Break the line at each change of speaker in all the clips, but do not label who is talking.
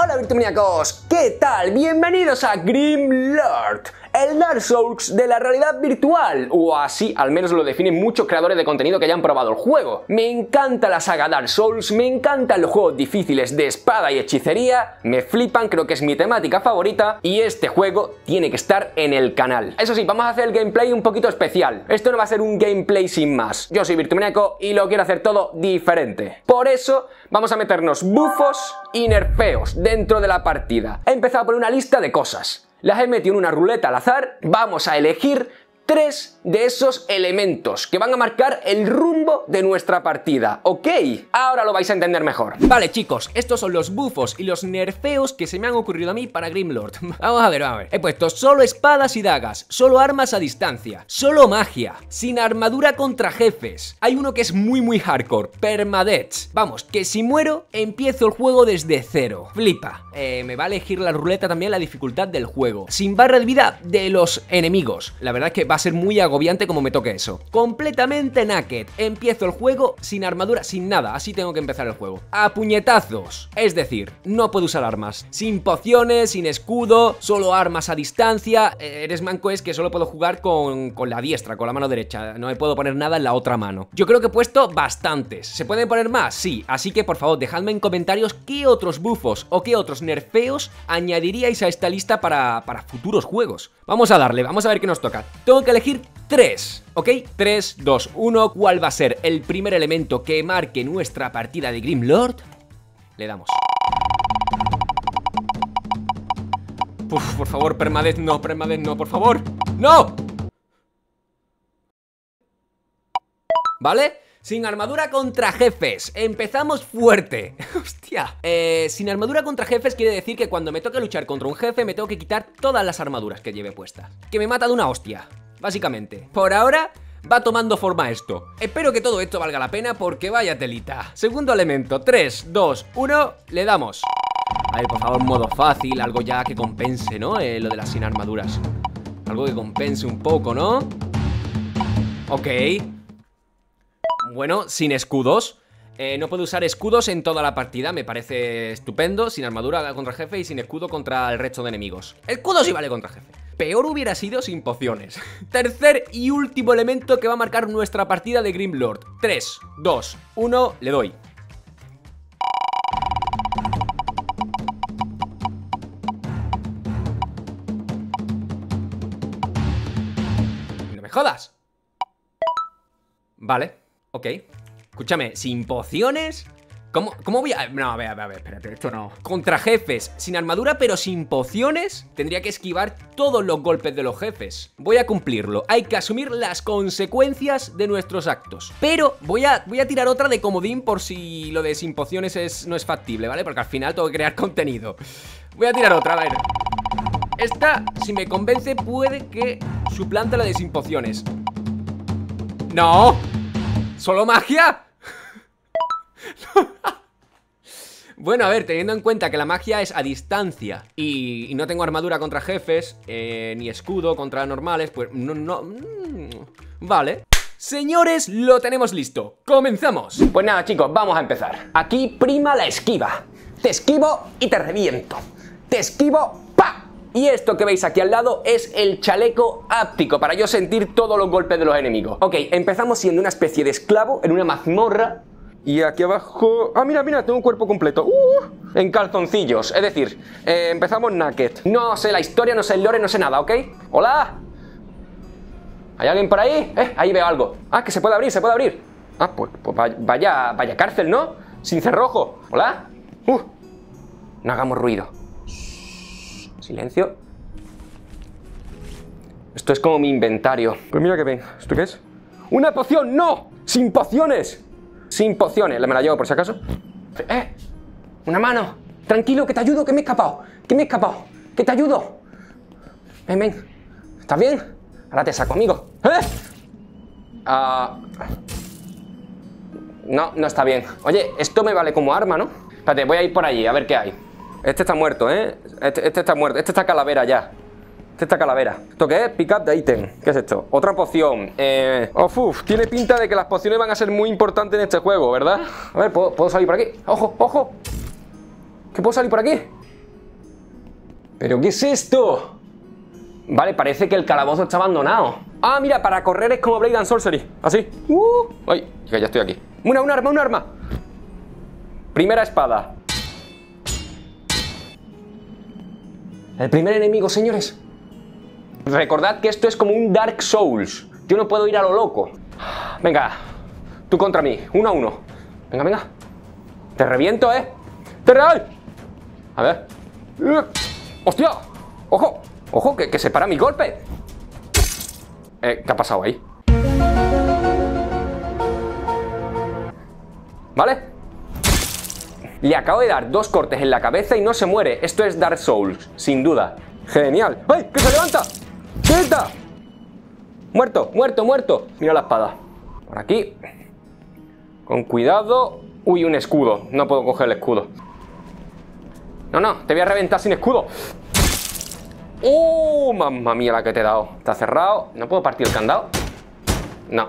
Hola virtumaníacos, ¿qué tal? Bienvenidos a Grimlord, el Dark Souls de la realidad virtual, o así al menos lo definen muchos creadores de contenido que hayan probado el juego. Me encanta la saga Dark Souls, me encantan los juegos difíciles de espada y hechicería, me flipan, creo que es mi temática favorita, y este juego tiene que estar en el canal. Eso sí, vamos a hacer el gameplay un poquito especial. Esto no va a ser un gameplay sin más. Yo soy Virtumaníaco y lo quiero hacer todo diferente. Por eso vamos a meternos bufos y nerfeos dentro de la partida. He empezado por una lista de cosas. Las he metido en una ruleta al azar, vamos a elegir tres de esos elementos que van a marcar el rumbo de nuestra partida, ¿ok? Ahora lo vais a entender mejor.
Vale chicos, estos son los bufos y los nerfeos que se me han ocurrido a mí para Grimlord. Vamos a ver, vamos a ver. He puesto solo espadas y dagas, solo armas a distancia, solo magia, sin armadura contra jefes. Hay uno que es muy muy hardcore, permadeath. Vamos, que si muero, empiezo el juego desde cero. Flipa. Eh, Me va a elegir la ruleta también la dificultad del juego. Sin barra de vida de los enemigos. La verdad es que va a ser muy agobiante como me toque eso. Completamente naked. Empiezo el juego sin armadura, sin nada. Así tengo que empezar el juego. A puñetazos. Es decir, no puedo usar armas. Sin pociones, sin escudo, solo armas a distancia. Eh, eres manco es que solo puedo jugar con, con la diestra, con la mano derecha. No me puedo poner nada en la otra mano. Yo creo que he puesto bastantes. ¿Se pueden poner más? Sí. Así que por favor, dejadme en comentarios qué otros bufos o qué otros nerfeos añadiríais a esta lista para, para futuros juegos. Vamos a darle, vamos a ver qué nos toca. Tengo elegir tres, ¿ok? 3, 2, 1, ¿cuál va a ser el primer elemento que marque nuestra partida de Grimlord? Le damos. Uf, por favor, permadez no, permadez no, por favor. ¡No! ¿Vale? Sin armadura contra jefes. Empezamos fuerte. Hostia. Eh, sin armadura contra jefes quiere decir que cuando me toque luchar contra un jefe me tengo que quitar todas las armaduras que lleve puestas. Que me mata de una hostia. Básicamente. Por ahora, va tomando forma esto. Espero que todo esto valga la pena porque vaya telita. Segundo elemento, 3, 2, 1, le damos. A ver, por favor, modo fácil, algo ya que compense, ¿no? Eh, lo de las sin armaduras. Algo que compense un poco, ¿no? Ok. Bueno, sin escudos. Eh, no puedo usar escudos en toda la partida, me parece estupendo. Sin armadura contra jefe y sin escudo contra el resto de enemigos. Escudo sí vale contra jefe. Peor hubiera sido sin pociones. Tercer y último elemento que va a marcar nuestra partida de Grimlord. 3, 2, 1, le doy. No me jodas. Vale, ok. Escúchame, sin pociones ¿Cómo, ¿Cómo, voy a...? No, a ver, a ver, a ver, espérate, esto no Contra jefes, sin armadura pero sin pociones Tendría que esquivar todos los golpes de los jefes Voy a cumplirlo Hay que asumir las consecuencias de nuestros actos Pero voy a, voy a tirar otra de comodín por si lo de sin pociones es, no es factible, ¿vale? Porque al final tengo que crear contenido Voy a tirar otra, a ver Esta, si me convence, puede que suplante la de sin pociones ¡No! ¿Solo magia? Bueno, a ver, teniendo en cuenta que la magia es a distancia y, no tengo armadura contra jefes, eh, ni escudo contra normales, pues no, no... Mm, vale. Señores, lo tenemos listo. ¡Comenzamos!
Pues nada, chicos, vamos a empezar. Aquí prima la esquiva. Te esquivo y te reviento. Te esquivo, ¡pa! Y esto que veis aquí al lado es el chaleco áptico para yo sentir todos los golpes de los enemigos. Ok, empezamos siendo una especie de esclavo en una mazmorra y aquí abajo... Ah, mira, mira, tengo un cuerpo completo. Uh, en calzoncillos. Es decir, eh, empezamos naked. No sé la historia, no sé el lore, no sé nada, ¿ok? ¡Hola! ¿Hay alguien por ahí? Eh, ahí veo algo. Ah, que se puede abrir, se puede abrir. Ah, pues, pues vaya, vaya cárcel, ¿no? Sin cerrojo. ¿Hola? Uh, no hagamos ruido. Silencio. Esto es como mi inventario. Pues mira que ven. ¿Esto qué es? ¡Una poción! ¡No! ¡Sin pociones! Sin pociones, me la llevo por si acaso. ¡Eh! ¡Una mano! Tranquilo, que te ayudo, que me he escapado. Que me he escapado. Que te ayudo. Ven, ven. ¿Estás bien? Ahora te saco, amigo. ¡Eh! Ah, no, no está bien. Oye, esto me vale como arma, ¿no? Espérate, voy a ir por allí, a ver qué hay. Este está muerto, ¿eh? Este, este está muerto. Este está calavera ya. Esta calavera. ¿Esto qué es? Pick up the item. ¿Qué es esto? Otra poción. Eh... Oh, uf, tiene pinta de que las pociones van a ser muy importantes en este juego, ¿verdad? A ver, ¿puedo, salir por aquí? ¡Ojo, ojo! ¿Qué puedo salir por aquí?
¿Pero qué es esto? Vale, parece que el calabozo está abandonado. Ah, mira, para correr es como Blade and Sorcery. Así. Uh, ay, que ya estoy aquí. Una, un arma, un arma. Primera espada. El primer enemigo, señores. Recordad que esto es como un Dark Souls. Yo no puedo ir a lo loco. Venga, tú contra mí, uno a uno. Venga, venga. Te reviento, ¿eh? ¡Te real! A ver. ¡Hostia! ¡Ojo! ¡Ojo! Que, que se para mi golpe. Eh, ¿Qué ha pasado ahí? ¿Vale? Le acabo de dar dos cortes en la cabeza y no se muere. Esto es Dark Souls, sin duda. Genial. ¡Ay! ¡Que se levanta! ¡Suelta! Muerto, muerto, muerto. Mira la espada. Por aquí. Con cuidado. Uy, un escudo. No puedo coger el escudo. No, no, te voy a reventar sin escudo. ¡Oh! Mamma mía la que te he dado. Está cerrado. ¿No puedo partir el candado? No.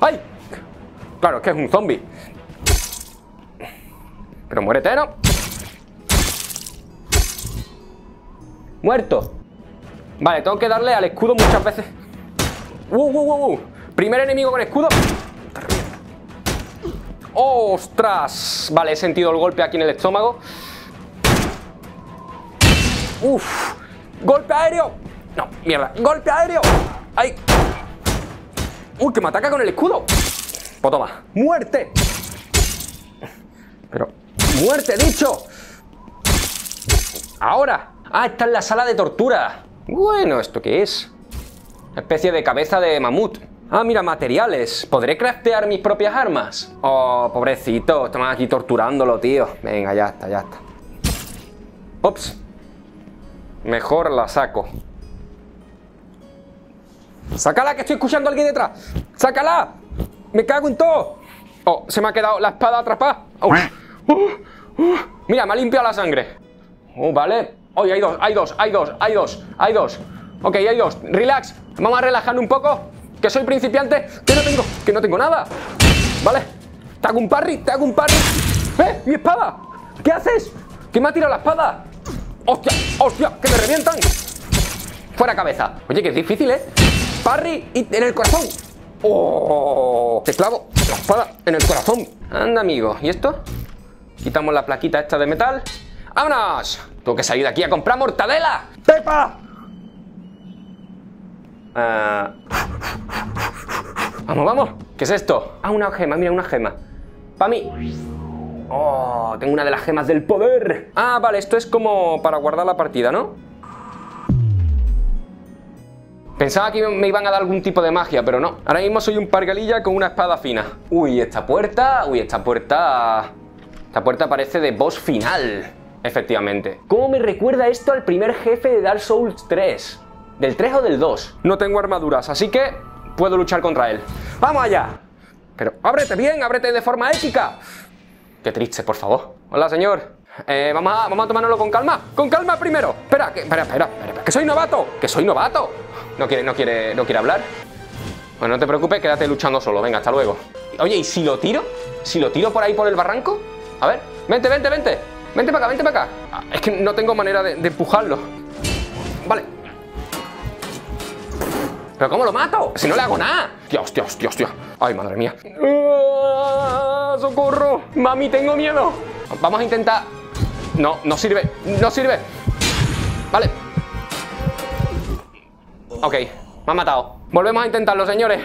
¡Ay! Claro, es que es un zombie. Pero muérete, ¿no? Muerto. Vale, tengo que darle al escudo muchas veces. ¡Uh, uh, uh! Primer enemigo con escudo. ¡Ostras! Vale, he sentido el golpe aquí en el estómago. ¡Uf! ¡Golpe aéreo! No, mierda. ¡Golpe aéreo! ¡Ay! ¡Uy, que me ataca con el escudo! Pues. ¡Muerte! Pero... ¡Muerte, dicho! Ahora. Ah, está en la sala de tortura. Bueno, ¿esto qué es? Una especie de cabeza de mamut. Ah, mira, materiales. ¿Podré craftear mis propias armas? Oh, pobrecito. Estamos aquí torturándolo, tío. Venga, ya está, ya está. Ops. Mejor la saco. ¡Sácala, que estoy escuchando a alguien detrás! ¡Sácala! ¡Me cago en todo! Oh, se me ha quedado la espada atrapada. Oh. Uh. Mira, me ha limpiado la sangre. Oh, vale. Oye, hay dos, hay dos, hay dos, hay dos, hay dos. Ok, hay dos. Relax. Vamos a relajar un poco. Que soy principiante. Que no tengo, que no tengo nada. Vale. Te hago un parry, te hago un parry. ¡Eh! ¡Mi espada! ¿Qué haces? ¿Qué me ha tirado la espada? ¡Hostia! ¡Hostia! ¡Que me revientan! Fuera cabeza. Oye, que es difícil, ¿eh? Parry y en el corazón. ¡Oh! Te clavo la espada en el corazón. Anda, amigo. ¿Y esto? Quitamos la plaquita esta de metal. ¡Vámonos! Tengo que salir de aquí a comprar mortadela. ¡Pepa! Uh... Vamos, vamos. ¿Qué es esto? Ah, una gema, mira, una gema. Para mí. Oh, tengo una de las gemas del poder. Ah, vale, esto es como para guardar la partida, ¿no? Pensaba que me iban a dar algún tipo de magia, pero no. Ahora mismo soy un pargalilla con una espada fina. Uy, esta puerta... Uy, esta puerta... Esta puerta parece de boss final. Efectivamente. ¿Cómo me recuerda esto al primer jefe de Dark Souls 3? ¿Del 3 o del 2? No tengo armaduras, así que puedo luchar contra él. ¡Vamos allá! Pero ábrete bien, ábrete de forma épica. Qué triste, por favor. Hola, señor. Eh, vamos, a, vamos a tomárnoslo con calma. ¡Con calma primero! Espera, que, espera, espera, espera, que soy novato. Que soy novato. No quiere, no quiere, no quiere hablar. Bueno, no te preocupes, quédate luchando solo. Venga, hasta luego. Oye, ¿y si lo tiro? ¿Si lo tiro por ahí por el barranco? A ver, vente, vente, vente. Vente para acá, vente para acá. Ah, es que no tengo manera de, empujarlo. Vale. ¿Pero cómo lo mato? Si no le hago nada. Dios, hostia, hostia, hostia. Ay, madre mía. ¡Ah, ¡Socorro! Mami, tengo miedo. Vamos a intentar... No, no sirve. No sirve. Vale. Ok, me ha matado. Volvemos a intentarlo, señores.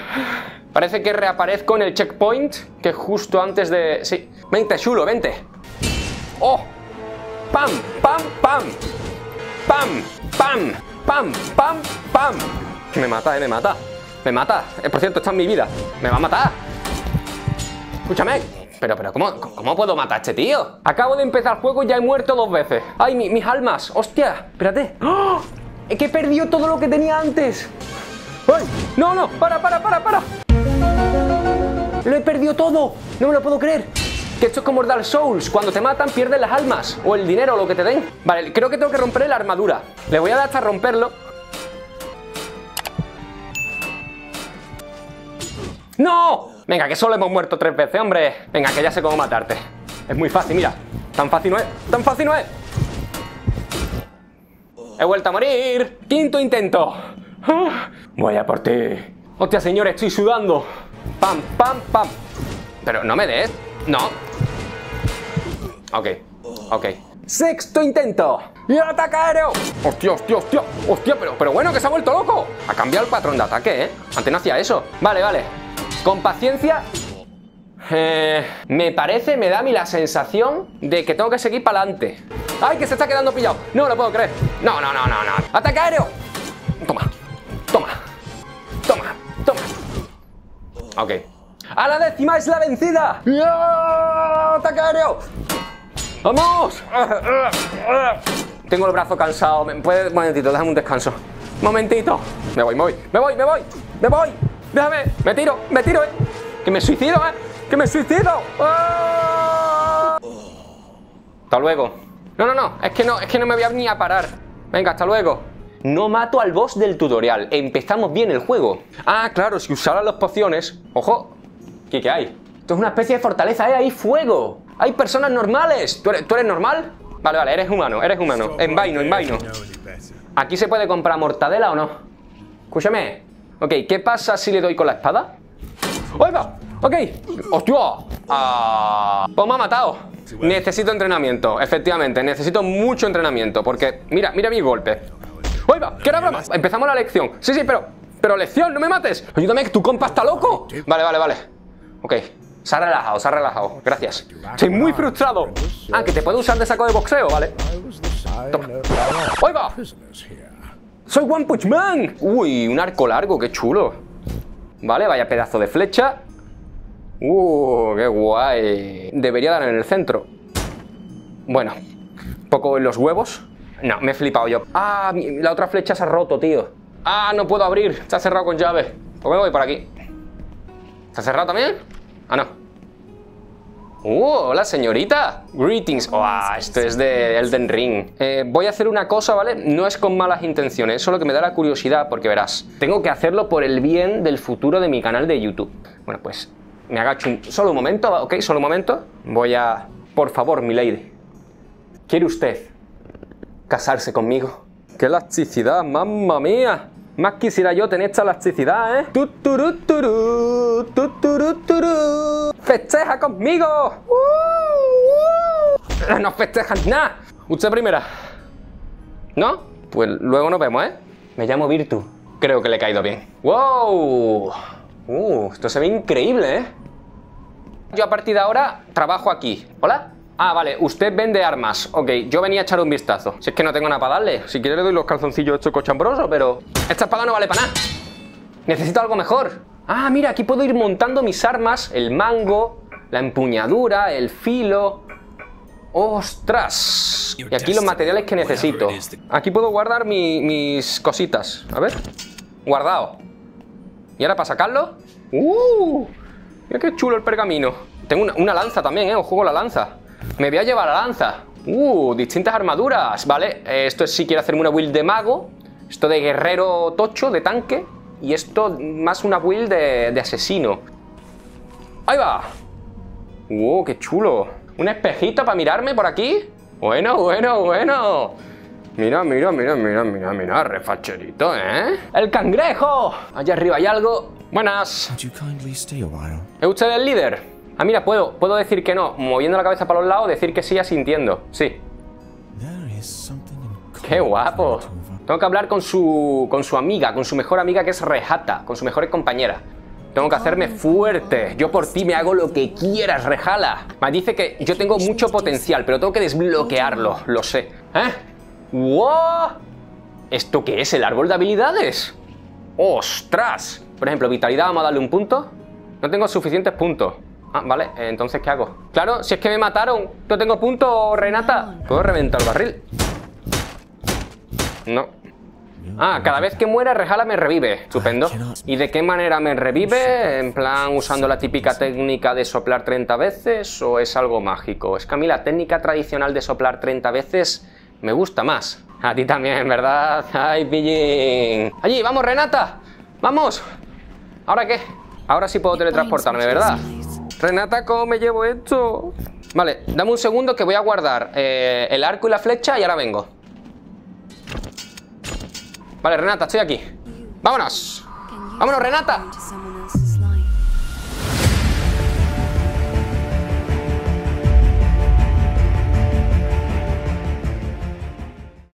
Parece que reaparezco en el checkpoint, que justo antes de... Sí. Vente, chulo, vente. ¡Oh! pam, pam, pam, pam, pam, pam, pam, pam. Me mata, eh, me mata. Me mata. Eh, por cierto, está en mi vida. Me va a matar. Escúchame. Pero, pero, ¿cómo, ¿cómo puedo matar a este tío? Acabo de empezar el juego y ya he muerto dos veces. ¡Ay, mis almas! ¡Hostia! Espérate. ¡Oh! Es que he perdido todo lo que tenía antes. ¡Ay! ¡No, no! ¡Para, para, para, para! ¡Lo he perdido todo! ¡No me lo puedo creer! Que esto es como Dark Souls, cuando te matan pierdes las almas, o el dinero, o lo que te den. Vale, creo que tengo que romper la armadura. Le voy a dar hasta romperlo. ¡No! Venga, que solo hemos muerto tres veces, hombre. Venga, que ya sé cómo matarte. Es muy fácil, mira. Tan fácil no es, tan fácil no es. He vuelto a morir. Quinto intento. Ah, Voy a por ti. Hostia, señor, estoy sudando. Pam, pam, pam. Pero no me des. No. Ok, ok. Sexto intento. ¡Y el ataque aéreo! ¡Hostia, hostia, hostia! ¡Hostia, pero, pero bueno, que se ha vuelto loco! Ha cambiado el patrón de ataque, ¿eh? Antes no hacía eso. Vale, vale. Con paciencia. Eh, me parece, me da a mí la sensación de que tengo que seguir para adelante. ¡Ay, que se está quedando pillado! No lo puedo creer. No, no, no, no, no. ¡Ataque aéreo! Toma, toma, toma, toma. Ok. ¡A la décima es la vencida! ¡Ataque aéreo! ¡Vamos! Tengo el brazo cansado. ¿Me puede... Un momentito, déjame un descanso. Momentito. Me voy, me voy, me voy, me voy, me voy. Déjame. Me tiro, me tiro, eh. Que me suicido, eh. Que me suicido. ¡Ah! Hasta luego. No, no, no. Es que no, es que no me voy a ni a parar. Venga, hasta luego. No mato al boss del tutorial. Empezamos bien el juego. Ah, claro, si usara las pociones. Ojo. ¿Qué, qué hay? Esto es una especie de fortaleza, ¿eh? Hay fuego. Hay personas normales. ¿Tú eres, ¿tú eres normal? Vale, vale, eres humano, eres humano. En vaino, en vaino. ¿Aquí se puede comprar mortadela o no? Escúchame. Ok, ¿qué pasa si le doy con la espada? ¡Ahí va! Ok. ¡Hostia! Ah, pues me ha matado. Necesito entrenamiento, efectivamente. Necesito mucho entrenamiento. Porque, mira, mira mi golpe. ¡Ahí va! ¡Que era broma! Empezamos la lección. Sí, sí, pero... Pero lección, no me mates. Ayúdame, que tu compa está loco. Vale, vale, vale. Ok. Se ha relajado, se ha relajado. Gracias. Estoy muy frustrado. Ah, que te puedo usar de saco de boxeo, ¿vale? Toma. ¡Ahí va! ¡Soy One Punch Man! Uy, un arco largo, qué chulo. Vale, vaya pedazo de flecha. Uh, qué guay. Debería dar en el centro. Bueno, poco en los huevos. No, me he flipado yo. Ah, la otra flecha se ha roto, tío. Ah, no puedo abrir. Está cerrado con llave. Pues me voy por aquí. ¿Está cerrado también? Ah, no. Uh, hola señorita. Greetings. Oh, esto es de Elden Ring. Eh, voy a hacer una cosa, ¿vale? No es con malas intenciones, es solo que me da la curiosidad porque verás, tengo que hacerlo por el bien del futuro de mi canal de YouTube. Bueno, pues me agacho un... Solo un momento, ¿ok? Solo un momento. Voy a... Por favor, mi lady. ¿Quiere usted casarse conmigo? ¡Qué elasticidad, mamma mía! Más quisiera yo tener esta elasticidad, ¿eh? Tuturu, turu, tuturu, turu. ¡Festeja conmigo! ¡Uh, uh! No festejas nada. Usted primera. ¿No? Pues luego nos vemos, ¿eh? Me llamo Virtu. Creo que le he caído bien. ¡Wow! Uh, esto se ve increíble, ¿eh? Yo a partir de ahora trabajo aquí. ¿Hola? Ah, vale, usted vende armas. Ok, yo venía a echar un vistazo. Si es que no tengo nada para darle. Si quiere le doy los calzoncillos estos cochambrosos, pero... Esta espada no vale para nada. Necesito algo mejor. Ah, mira, aquí puedo ir montando mis armas. El mango, la empuñadura, el filo... ¡Ostras! Y aquí los materiales que necesito. Aquí puedo guardar mi- mis cositas. A ver. Guardado. ¿Y ahora para sacarlo? ¡Uh! Mira qué chulo el pergamino. Tengo una, una lanza también, ¿eh? Os juego la lanza. Me voy a llevar la lanza. ¡Uh! Distintas armaduras. Vale, esto es si quiero hacerme una build de mago. Esto de guerrero tocho, de tanque. Y esto más una build de, de asesino. ¡Ahí va! ¡Uh! ¡Qué chulo! ¿Un espejito para mirarme por aquí? Bueno, bueno, bueno. Mira, mira, mira, mira, mira, mira, refacherito, ¿eh? ¡El cangrejo! Allá arriba hay algo. Buenas. ¿Es usted el líder? Ah, mira, puedo, puedo decir que no, moviendo la cabeza para los lados, decir que sí asintiendo. Sí. ¡Qué guapo! Tengo que hablar con su, con su amiga, con su mejor amiga que es Rejata, con su mejor compañera. Tengo que hacerme fuerte. Yo por ti me hago lo que quieras, Rejala. Me dice que yo tengo mucho potencial, pero tengo que desbloquearlo, lo sé. ¿Eh? ¡Wow! ¿Esto qué es? ¿El árbol de habilidades? ¡Ostras! Por ejemplo, vitalidad, vamos a darle un punto. No tengo suficientes puntos. Ah, vale, entonces ¿qué hago? Claro, si es que me mataron, no tengo puntos, Renata. ¿Puedo reventar el barril? No. Ah, cada vez que muera, Rejala me revive. Estupendo. ¿Y de qué manera me revive? ¿En plan usando la típica técnica de soplar 30 veces o es algo mágico? Es que a mí la técnica tradicional de soplar 30 veces me gusta más. A ti también, ¿verdad? ¡Ay, pillín! ¡Allí, vamos, Renata! ¡Vamos! ¿Ahora qué? Ahora sí puedo teletransportarme, ¿verdad? Renata, ¿cómo me llevo esto? Vale, dame un segundo que voy a guardar eh, el arco y la flecha y ahora vengo. Vale, Renata, estoy aquí. ¡Vámonos! ¡Vámonos, Renata!